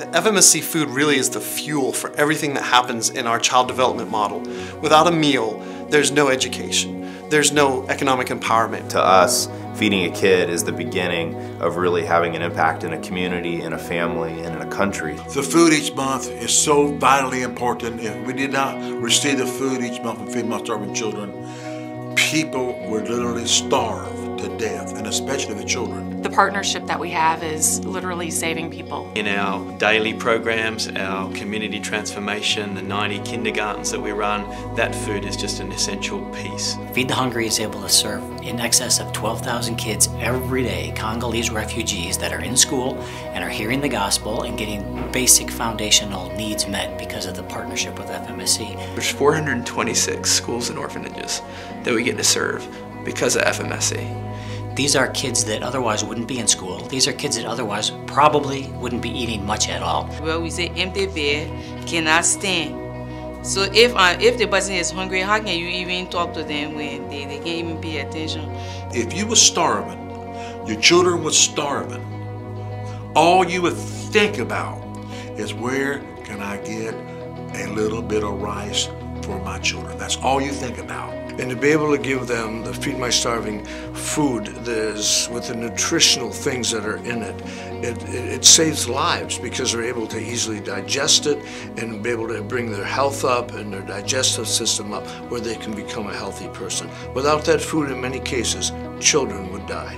The FMSC food really is the fuel for everything that happens in our child development model. Without a meal, there's no education. There's no economic empowerment. To us, feeding a kid is the beginning of really having an impact in a community, in a family, and in a country. The food each month is so vitally important. If we did not receive the food each month from Feed My Starving Children, people would literally starve to death, and especially the children. The partnership that we have is literally saving people. In our daily programs, our community transformation, the 90 kindergartens that we run, that food is just an essential piece. Feed the Hungry is able to serve in excess of 12,000 kids every day, Congolese refugees that are in school and are hearing the gospel and getting basic foundational needs met because of the partnership with FMSC. There's 426 schools and orphanages that we get to serve because of FMSC. These are kids that otherwise wouldn't be in school. These are kids that otherwise probably wouldn't be eating much at all. Well, we say empty bed cannot stand. So if uh, if the person is hungry, how can you even talk to them when they, they can't even pay attention? If you were starving, your children were starving, all you would think about is where can I get a little bit of rice for my children. That's all you think about. And to be able to give them the Feed My Starving food there's, with the nutritional things that are in it, it, it, it saves lives because they're able to easily digest it and be able to bring their health up and their digestive system up where they can become a healthy person. Without that food, in many cases, children would die.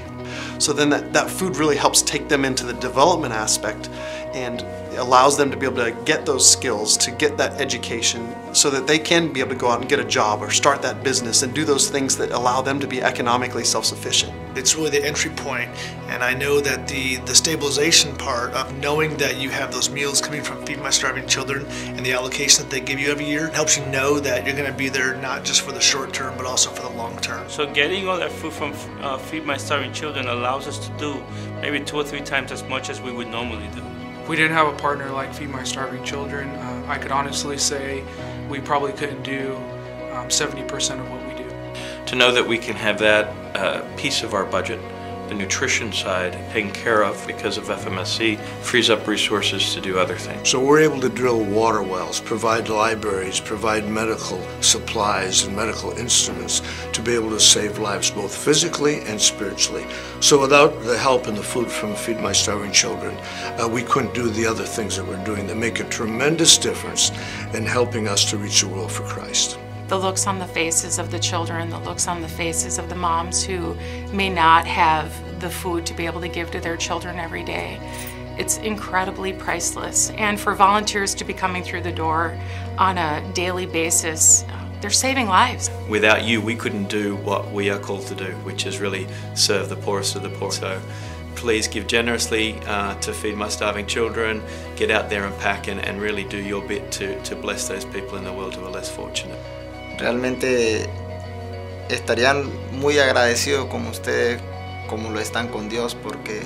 So then that, that food really helps take them into the development aspect and allows them to be able to get those skills, to get that education so that they can be able to go out and get a job or start that business and do those things that allow them to be economically self-sufficient. It's really the entry point and I know that the, the stabilization part of knowing that you have those meals coming from Feed My Starving Children and the allocation that they give you every year helps you know that you're going to be there not just for the short term but also for the long term. So getting all that food from uh, Feed My Starving Children allows us to do maybe two or three times as much as we would normally do. If we didn't have a partner like Feed My Starving Children, uh, I could honestly say we probably couldn't do 70% um, of what we do. To know that we can have that uh, piece of our budget the nutrition side taken care of because of FMSC frees up resources to do other things. So we're able to drill water wells, provide libraries, provide medical supplies and medical instruments to be able to save lives both physically and spiritually. So without the help and the food from Feed My Starving Children, uh, we couldn't do the other things that we're doing that make a tremendous difference in helping us to reach the world for Christ the looks on the faces of the children, the looks on the faces of the moms who may not have the food to be able to give to their children every day. It's incredibly priceless. And for volunteers to be coming through the door on a daily basis, they're saving lives. Without you, we couldn't do what we are called to do, which is really serve the poorest of the poor. So please give generously uh, to feed my starving children, get out there and pack and, and really do your bit to, to bless those people in the world who are less fortunate. Realmente estarían muy agradecidos con ustedes como lo están con Dios porque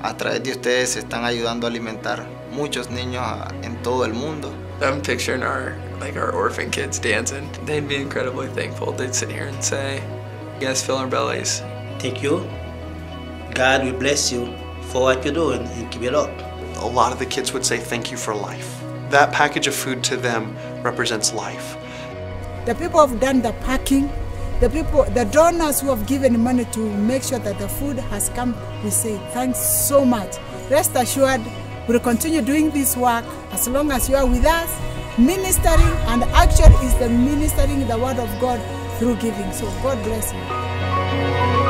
a través de ustedes se están ayudando a alimentar muchos niños en todo el mundo. I'm picturing our like our orphan kids dancing. They'd be incredibly thankful. They'd sit here and say, "You guys fill our bellies." Thank you. God will bless you for what you're doing and keep it up. A lot of the kids would say thank you for life. That package of food to them represents life. The people have done the packing. The people, the donors who have given money to make sure that the food has come, we say thanks so much. Rest assured, we'll continue doing this work as long as you are with us, ministering, and actually is the ministering the word of God through giving. So God bless you.